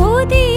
पौधे